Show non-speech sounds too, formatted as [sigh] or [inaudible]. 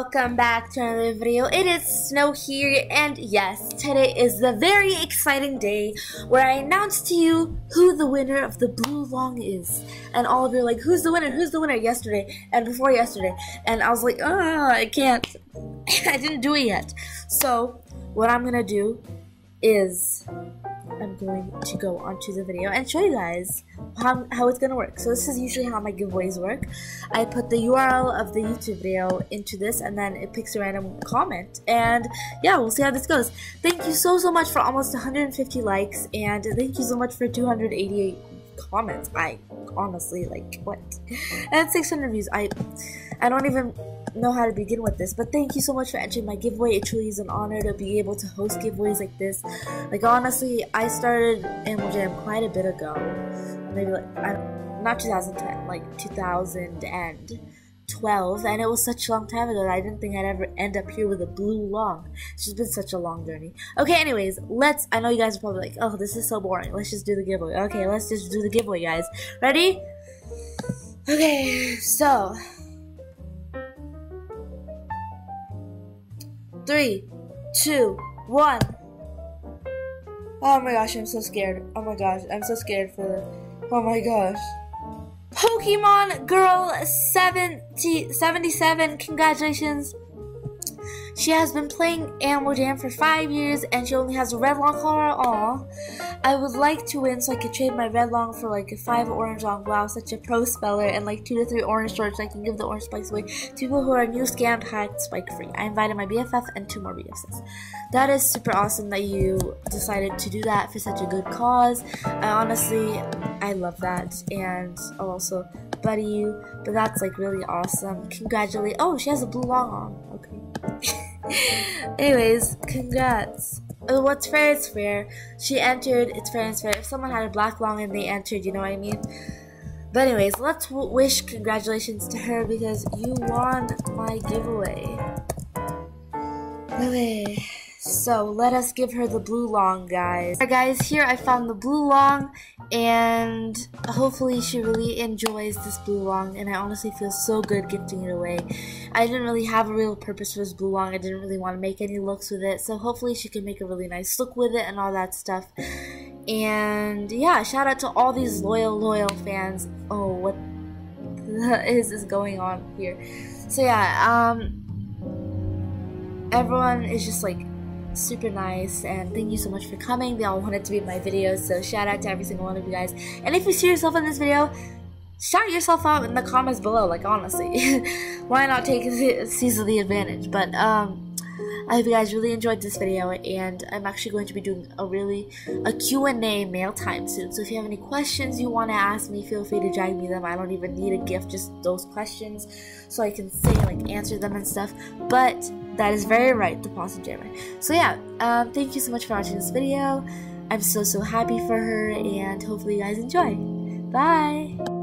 welcome back to another video. It is Snow here, and yes, today is the very exciting day where I announce to you who the winner of the Blue Long is. And all of you are like, who's the winner? Who's the winner yesterday and before yesterday? And I was like, oh, I can't. [laughs] I didn't do it yet. So, what I'm gonna do is I'm going to go onto the video and show you guys how, how it's gonna work. So this is usually how my giveaways work. I put the URL of the YouTube video into this and then it picks a random comment and yeah, we'll see how this goes. Thank you so so much for almost 150 likes and thank you so much for 288 comments. I honestly like what? And 600 views. I I don't even know how to begin with this, but thank you so much for entering my giveaway. It truly is an honor to be able to host giveaways like this. Like honestly, I started Animal Jam quite a bit ago, maybe like I'm, not 2010, like 2012, and it was such a long time ago that I didn't think I'd ever end up here with a blue long. It's just been such a long journey. Okay, anyways, let's. I know you guys are probably like, oh, this is so boring. Let's just do the giveaway. Okay, let's just do the giveaway, guys. Ready? Okay, so three, two, one. Oh my gosh, I'm so scared. Oh my gosh, I'm so scared for. Oh my gosh. Pokemon Girl 70, 77, congratulations. She has been playing Animal Jam for five years and she only has a red long color. all. I would like to win so I could trade my red long for like a five orange long. Wow, such a pro speller and like two to three orange shorts. So I can give the orange spikes away to people who are new scam hacked spike free. I invited my BFF and two more BFFs. That is super awesome that you decided to do that for such a good cause. I honestly, I love that and I'll also buddy you. But that's like really awesome. Congratulate. Oh, she has a blue long on. Okay. [laughs] [laughs] Anyways, congrats. What's fair is fair. She entered, it's fair is fair. If someone had a black long and they entered, you know what I mean? But anyways, let's wish congratulations to her because you won my giveaway. Okay, so let us give her the blue long, guys. Alright guys, here I found the blue long and hopefully she really enjoys this blue long and I honestly feel so good gifting it away. I didn't really have a real purpose for this blue long. I didn't really want to make any looks with it. So hopefully she can make a really nice look with it and all that stuff. And yeah, shout out to all these loyal, loyal fans. Oh, what [laughs] is is going on here? So yeah, um, everyone is just like super nice and thank you so much for coming. They all wanted to be in my videos so shout out to every single one of you guys. And if you see yourself in this video shout yourself out in the comments below like honestly. [laughs] Why not take [laughs] seize the advantage? But um I hope you guys really enjoyed this video and I'm actually going to be doing a really a Q&A mail time soon. So if you have any questions you want to ask me, feel free to jag me them. I don't even need a gift, just those questions so I can say like answer them and stuff. But that is very right, the Possum Jammer. So yeah, um, thank you so much for watching this video. I'm so so happy for her and hopefully you guys enjoy. Bye!